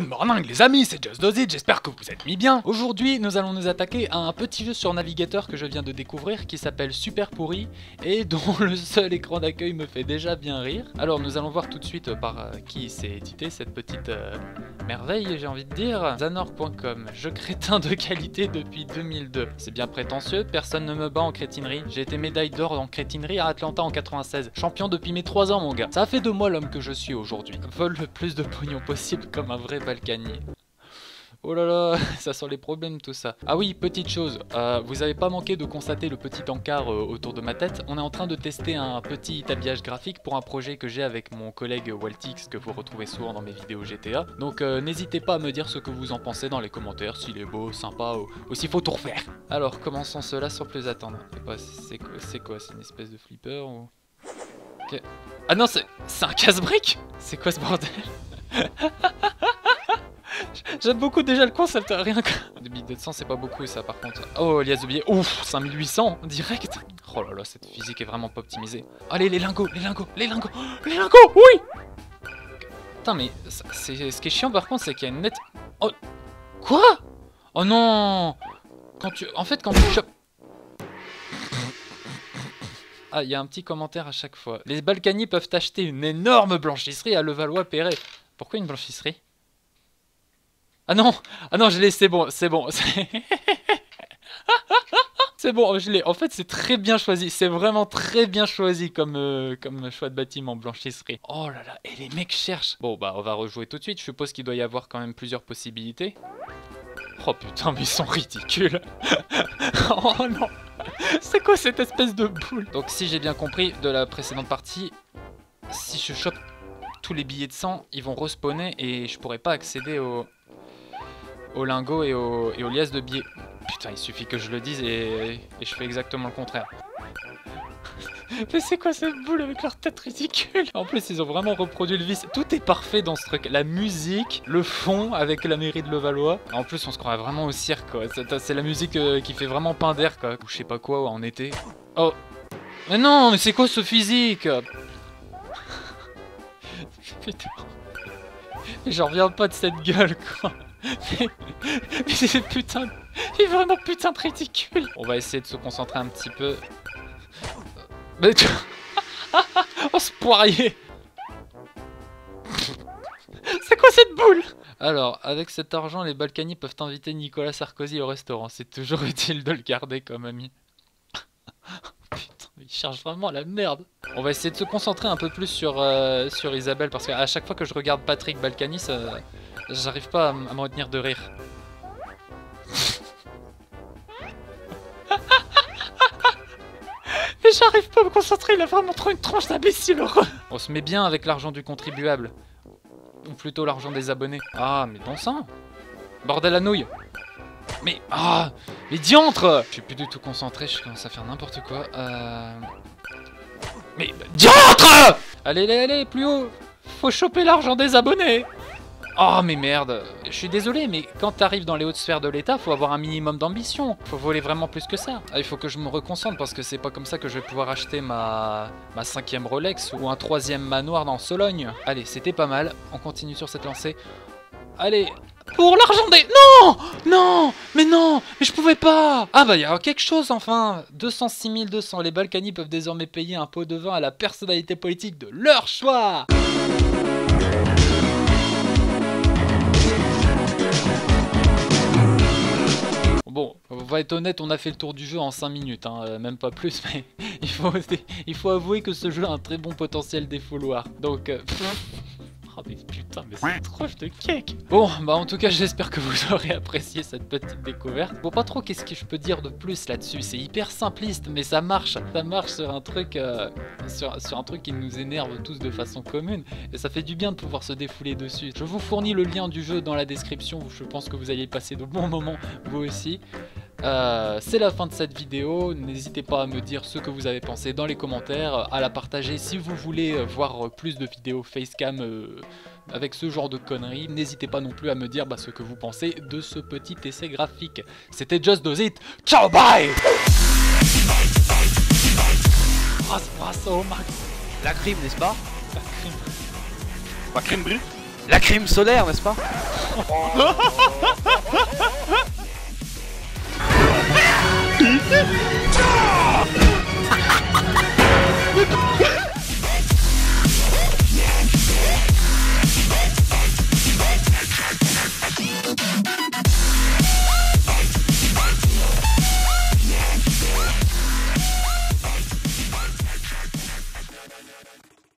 Good morning les amis, c'est Just Does j'espère que vous êtes mis bien. Aujourd'hui, nous allons nous attaquer à un petit jeu sur navigateur que je viens de découvrir qui s'appelle Super Pourri et dont le seul écran d'accueil me fait déjà bien rire. Alors nous allons voir tout de suite par euh, qui s'est édité cette petite euh, merveille, j'ai envie de dire. Zanor.com, jeu crétin de qualité depuis 2002. C'est bien prétentieux, personne ne me bat en crétinerie. J'ai été médaille d'or en crétinerie à Atlanta en 96. Champion depuis mes 3 ans mon gars. Ça a fait de moi l'homme que je suis aujourd'hui. Vole le plus de pognon possible comme un vrai Oh là là, ça sent les problèmes tout ça. Ah oui, petite chose, euh, vous avez pas manqué de constater le petit encart euh, autour de ma tête. On est en train de tester un petit habillage graphique pour un projet que j'ai avec mon collègue Waltix que vous retrouvez souvent dans mes vidéos GTA. Donc euh, n'hésitez pas à me dire ce que vous en pensez dans les commentaires, s'il est beau, sympa ou, s'il faut tout refaire. Alors commençons cela sans plus attendre. C'est quoi C'est une espèce de flipper ou... Ah non, c'est un casse-brique? C'est quoi ce bordel? J'aime beaucoup déjà le concept, rien que... Des billets de sang, c'est pas beaucoup ça par contre. Oh, liasse de billets, ouf, 5800, direct Oh là là, cette physique est vraiment pas optimisée. Allez, les lingots, les lingots, les lingots, les lingots, oui Putain, mais ce qui est chiant par contre, c'est qu'il y a une nette... Oh Quoi? Oh non Quand tu... En fait, quand tu chopes... Ah, il y a un petit commentaire à chaque fois. Les Balkany peuvent acheter une énorme blanchisserie à Levallois-Perret. Pourquoi une blanchisserie? Ah non Ah non, je l'ai, c'est bon, c'est bon. C'est bon, je l'ai. En fait, c'est très bien choisi. C'est vraiment très bien choisi comme, euh, comme choix de bâtiment, blanchisserie. Oh là là, et les mecs cherchent. Bon, bah, on va rejouer tout de suite. Je suppose qu'il doit y avoir quand même plusieurs possibilités. Oh putain, mais ils sont ridicules. oh non. C'est quoi cette espèce de boule? Donc, si j'ai bien compris de la précédente partie, si je chope tous les billets de sang, ils vont respawner et je pourrais pas accéder au, au lingot et au, et au de billets. Putain, il suffit que je le dise et, et je fais exactement le contraire. Mais c'est quoi cette boule avec leur tête ridicule? En plus, ils ont vraiment reproduit le vice. Tout est parfait dans ce truc. La musique, le fond avec la mairie de Levallois. En plus, on se croirait vraiment au cirque, quoi. C'est la musique euh, qui fait vraiment pain d'air, quoi. Ou je sais pas quoi, en été. Oh Mais non, mais c'est quoi ce physique? Putain. J'en reviens pas de cette gueule, quoi. Mais, mais c'est putain... Il est vraiment putain de ridicule On va essayer de se concentrer un petit peu. Mais tu... oh ce poirier C'est quoi cette boule? Alors, avec cet argent, les Balkany peuvent inviter Nicolas Sarkozy au restaurant. C'est toujours utile de le garder comme ami. Putain, il cherche vraiment la merde On va essayer de se concentrer un peu plus sur, euh, sur Isabelle, parce qu'à chaque fois que je regarde Patrick Balkany, j'arrive pas à, me retenir de rire. Mais j'arrive pas à me concentrer, il a vraiment trop une tronche d'imbécile On se met bien avec l'argent du contribuable. Ou plutôt l'argent des abonnés. Ah, mais bon sang Bordel à nouille Mais, ah Les diantres Je suis plus du tout concentré, je commence à faire n'importe quoi. Euh... Mais, diantre Allez, allez, allez, plus haut Faut choper l'argent des abonnés Oh mais merde Je suis désolé, mais quand t'arrives dans les hautes sphères de l'État, faut avoir un minimum d'ambition. Faut voler vraiment plus que ça. Ah, il faut que je me reconcentre parce que c'est pas comme ça que je vais pouvoir acheter ma, ma cinquième Rolex ou un troisième manoir dans Sologne. Allez, c'était pas mal. On continue sur cette lancée. Allez, pour l'argent des... Non Non Mais non Mais je pouvais pas Ah bah il y a quelque chose enfin 206 200. Les Balkany peuvent désormais payer un pot de vin à la personnalité politique de leur choix Bon, on va être honnête, on a fait le tour du jeu en 5 minutes, hein, euh, même pas plus, mais il faut, avouer que ce jeu a un très bon potentiel défouloir. Donc, euh, Mais putain, mais c'est trop de cake Bon, bah en tout cas, j'espère que vous aurez apprécié cette petite découverte. Bon, pas trop, qu'est-ce que je peux dire de plus là-dessus? C'est hyper simpliste, mais ça marche. Ça marche sur un truc euh, sur, un truc qui nous énerve tous de façon commune. Et ça fait du bien de pouvoir se défouler dessus. Je vous fournis le lien du jeu dans la description. Je pense que vous allez passer de bons moments, vous aussi. Euh, c'est la fin de cette vidéo, n'hésitez pas à me dire ce que vous avez pensé dans les commentaires, à la partager si vous voulez voir plus de vidéos facecam euh, avec ce genre de conneries, n'hésitez pas non plus à me dire bah, ce que vous pensez de ce petit essai graphique. C'était Just Does It, ciao bye! Ah, la crime, n'est-ce pas? La crime... La crime brute La crime solaire, n'est-ce pas? Woo!